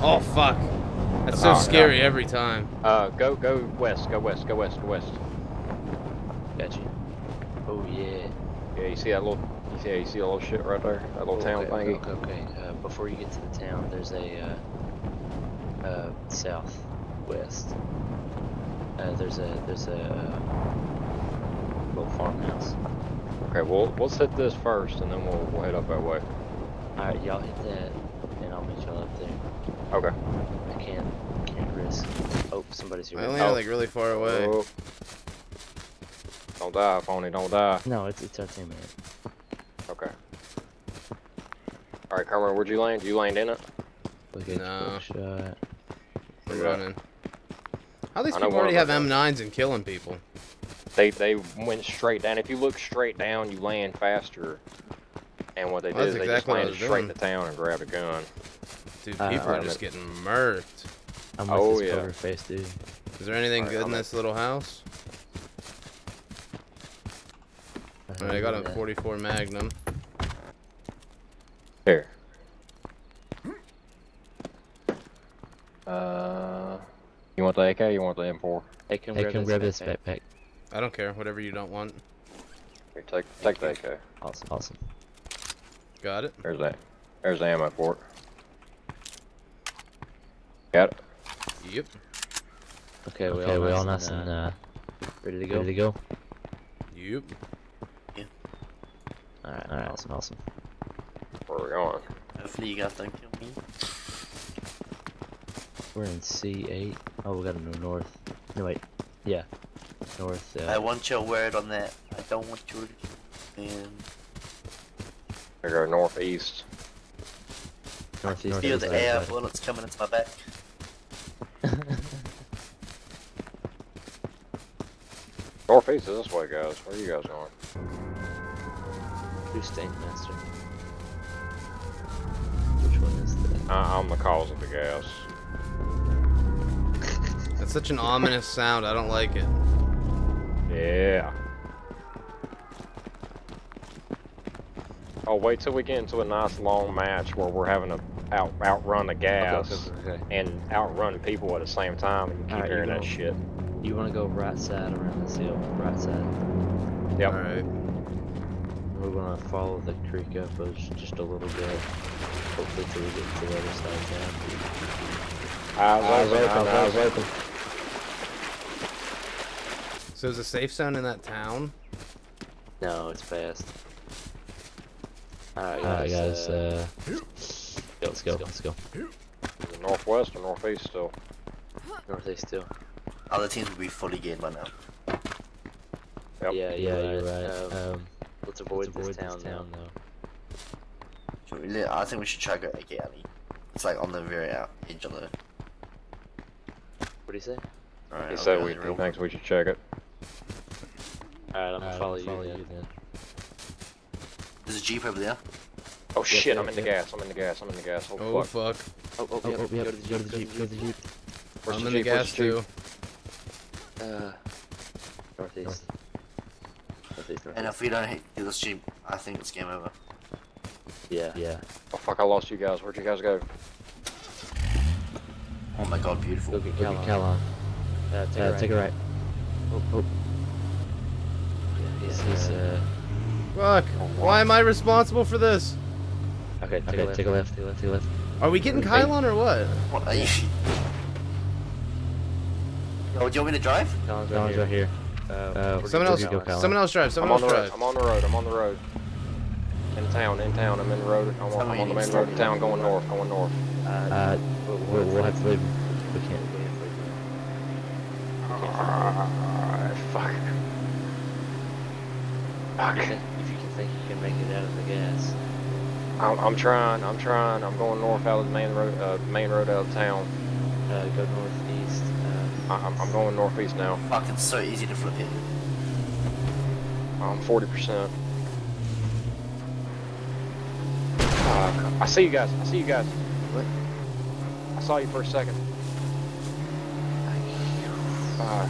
Oh fuck. That's so Oh, scary every time. Uh, go, go west, go west, go west, go west. Got you. Oh yeah. Yeah, you see that little, you see, you see that little shit right there? That little town okay, thingy? Okay, okay. Uh, before you get to the town, there's a uh, uh, southwest. Uh, there's a there's a uh, little farmhouse. Okay, well, let's hit this first, and then we'll, we'll head up that way. All right, y'all hit that, and I'll meet y'all up there. Okay. I can't can't risk. Oh, somebody's here. I only Oh. like really far away. Oh. Don't die, phony, don't die. No, it's it's our teammate. Okay. Alright, Carmen, where'd you land? You land in it? Look at No. shot. We're Yeah. running. How these I people already have M9s and killing people? They they went straight down. If you look straight down, you land faster. And what they Well, did is that's they just exactly what landed straight doing. into town and grabbed a gun. Dude, Uh, people are just at- getting murked. I'm with Oh, this yeah. face dude. Is there anything Alright, good in I'm at- this little house? Alright, I got a 44 Magnum. Here. Uh, you want the AK? You want the M4? Hey, come Hey, grab, come this grab this backpack. backpack. I don't care, whatever you don't want. Here, take take the AK. Awesome, awesome. Got it? There's that. There's the ammo for it. Got it. Yep. Okay, we Okay, all we all nice nice and, and uh, uh, ready to go. ready to go. Yep. All right, all right, awesome, awesome. Where we going? Hopefully you guys don't kill me. We're in C8. Oh, we gotta go north. No wait, yeah, north. Uh, I want your word on that. I don't want you to and We go northeast. northeast. feel is the air bullets coming into my back. Northeast is this way, guys. Where are you guys going? Who's Stain Master? Which one is that? I I'm the cause of the gas. That's such an ominous sound, I don't like it. Yeah. Oh, wait till we get into a nice long match where we're having to out outrun the gas Okay, okay. and outrun people at the same time, and you keep Alright, hearing you that shit. You wanna go right side around this hill? Right side. Yep. Alright. We're gonna follow the creek up just- just a little bit. Hopefully till we get to the other side of town. Eyes open, eyes open. So is a safe zone in that town? No, it's fast. Alright Alright, guys, guys. uh, Uh, let's go, let's go. Is it northwest or northeast still? Northeast still. Other teams will be fully gained by now. Yep. Yeah, yeah, you're right. Um, Um, let's avoid, let's avoid this town, now. though. We I think we should try to go AK alley. It's like on the very out edge of the. What do you say? Alright, He I'll said we, real he quick. thinks we should check it. Alright, I'm gonna Alright, follow, I'll you, follow then. you then. There's a jeep over there. Oh shit, yeah, I'm in the yeah. gas, I'm in the gas, I'm in the gas. Oh, Oh fuck. fuck. Oh, oh, Oh, yep, oh, yep, go to the go jeep, to the jeep, go to the jeep. Where's I'm the in the Jeep? Where's gas the Jeep? Too. Uh, northeast. Northeast, And if we don't hit this jeep, I think it's game over. Yeah. Yeah. Oh fuck, I lost you guys. Where'd you guys go? Oh my god, beautiful. Look at Look Calon. at Calon. Uh, take, Uh, a right. take a right. Oh, oh. Yeah, This he's, is, uh, uh, Fuck. Why am I responsible for this? okay, take okay, a left, take a left, take a left, take a left. Are we getting Hey. Kilon or what? What are you? Yo, do you want me to drive? Calon's Calon's right here. Uh, Uh, Someone else, go, Calon? Calon? someone else drive. I'm Someone on else the road. drive. I'm on the road. I'm on the road. In town, in town. I'm in the road. I'm on, I'm on the main road in town going north, going north. Uh, we'll, we'll have to leave. We can't. Ah, fuck. Fuck. If you can think you can make it out of the gas. I'm, I'm trying. I'm trying. I'm going north out of the main road. Uh, main road out of town. Uh, go northeast. Uh, I, I'm, I'm going northeast now. Fuck, it's so easy to flip it. I'm 40%. Fuck. I see you guys. I see you guys. What? I saw you for a second. Fuck.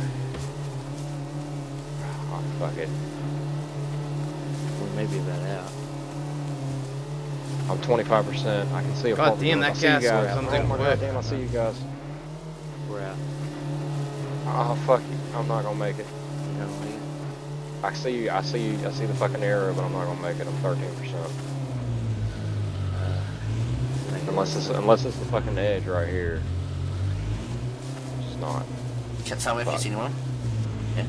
Oh, fuck it. we may be about out. I'm 25%. I can see a God damn, that gas something oh quick. God damn, I see you guys. We're. Oh fuck you. I'm not gonna make it. You know, we, I see you. I see you. I see the fucking arrow, but I'm not gonna make it. I'm 13%. uh, Unless it's unless it's the fucking edge right here. It's not. Can tell me if you see anyone. Yeah.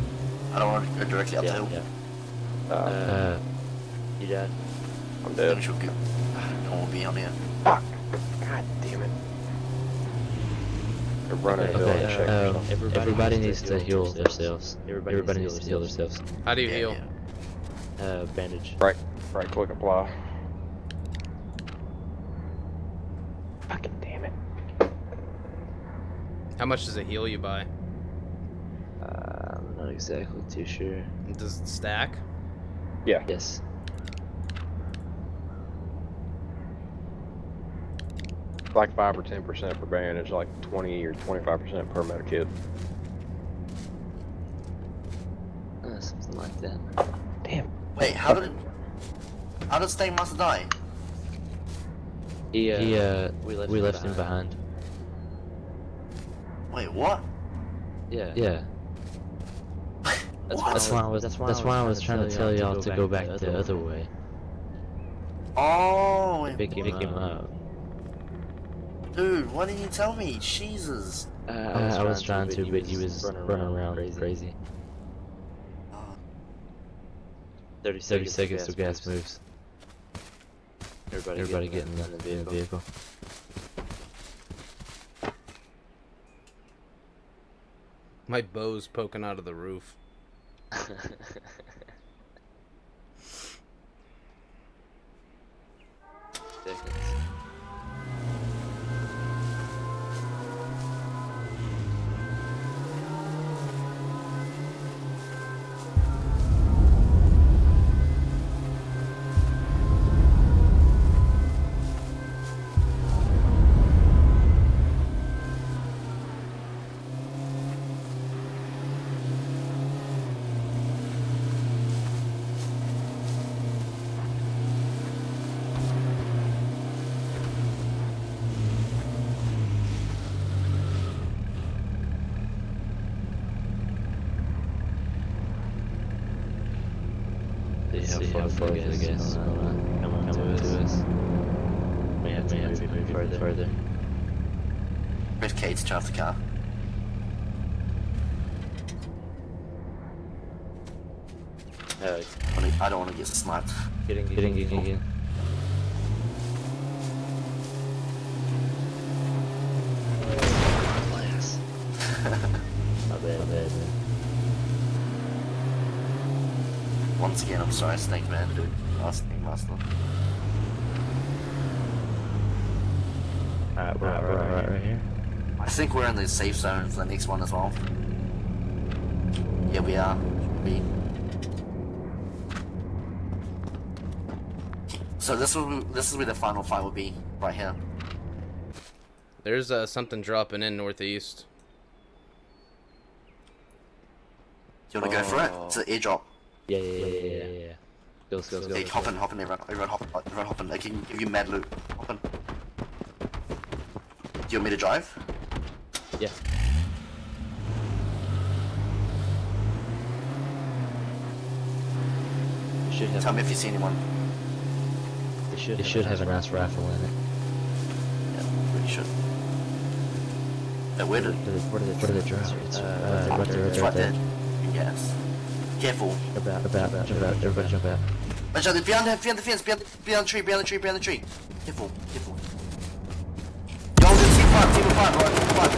I don't want to go directly up the yeah, hill. yeah. Uh, Uh, You died? I'm Then dead. we should go. No one will be on here. Fuck. God damn it. They're running Okay, a building okay, check. or um. Everybody everybody needs needs to to heal heal themselves. themselves. Everybody Everybody needs needs to to heal heal themselves. How do you Yeah, heal? yeah. Uh, bandage. Right. Right click apply. Fucking damn it. How much does it heal you by? Uh, I'm not exactly too sure. Does it stack? Yeah. Yes. Like five or ten percent per bandage, like twenty or twenty-five percent per medikit. Uh, something like that. Damn. Wait, how did how did Stay Master die? He, uh, He, uh, we left, we him, left behind. him behind. Wait, what? Yeah. Yeah, That's What? that's why I was. That's why I was trying to tell y'all to go back the other way. Oh, wait, Pick him, pick him up. Dude, why didn't you tell me? Jesus. Uh, I was trying to, but he was running around crazy. Oh, 30 30 seconds, seconds till gas moves. Everybody, Everybody get get in the, in the vehicle. My bow's poking out of the roof. seconds. See See how far the gas is coming coming to us. May have to move to even move further. further. further. Where's Kate to turn off the car? Uh, I don't- I don't want to get sniped. getting, Getting, getting, getting. Glass. My bad, My bad, man. Once again, I'm sorry, Snake Man, dude. Oh, Snake Master. Alright, we're Right, out right, right, right, right here. I think we're in the safe zone for the next one as well. Yeah, we are. We. So this will this is where the final fight will be, right here. There's uh, something dropping in northeast. Do you want to go for it? Oh. It's an airdrop. Yeah, yeah, yeah, yeah, yeah. yeah. Go, go, go. Hey, hop in, hop in, everyone, everyone, hop in, everyone, hop in. I can give you mad loot. Hop in. Do you want me to drive? Yeah. You should have. Tell me if you see anyone. They should, It should have a nice rifle in it. Yeah, really should. Hey, where did? Where did it, where did it, where did it drop? It's, Uh, uh, right there, It's right right there. there. Yes. Careful. About, About, about, jump out, everybody jump out. Watch out, behind the, behind the fence, behind the, behind the tree, behind the tree, behind the tree. Careful, careful. Yo, there's team five, team five, right, team five.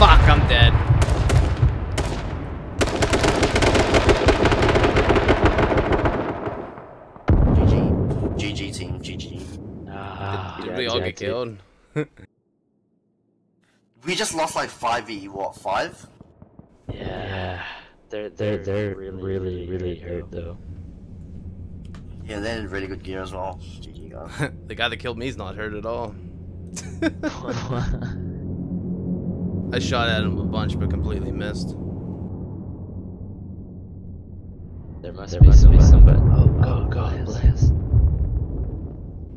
Fuck, I'm dead. We all yeah, get dude. killed? We just lost like 5v, what, 5? Yeah. Yeah. They're, They're, they're, they're really, really, really hurt though. Yeah, they're in really good gear as well. GG guys. the guy that killed me is not hurt at all. I shot at him a bunch, but completely missed. There must There be must be somebody. somebody. Oh, Oh, God God bless.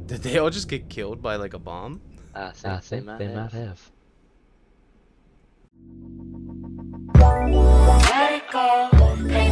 Did they all just get killed by like a bomb? I think, I think they, might have. Let it.